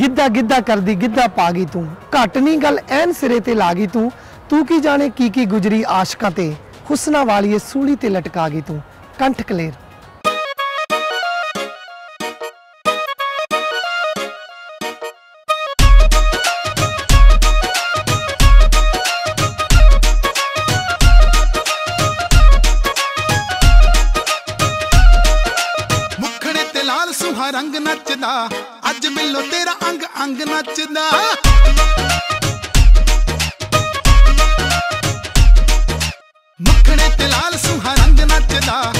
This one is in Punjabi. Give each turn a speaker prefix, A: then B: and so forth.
A: ਗਿੱਧਾ ਗਿੱਧਾ ਕਰਦੀ, ਗਿੱਧਾ ਪਾ ਗਈ ਤੂੰ। ਘੱਟ ਨਹੀਂ ਗੱਲ, ਐਨ ਸਿਰੇ ਤੇ ਲਾ ਗਈ ਤੂੰ। ਤੂੰ ਕੀ ਜਾਣੇ ਕੀ ਕੀ ਗੁਜਰੀ ਆਸ਼ਕਾਂ ਤੇ। ਹੁਸਨਾ ਵਾਲੀਏ ਸੂਲੀ ਤੇ ਲਟਕਾ ਗਈ ਤੂੰ। ਕੰਠ ਕਲੇਰ।
B: ਅੰਗ ਨੱਚਦਾ। ਮੱਖਣੇ ਤੇ ਲਾਲ ਸੁਹਾ ਰੰਗ ਨੱਚਦਾ।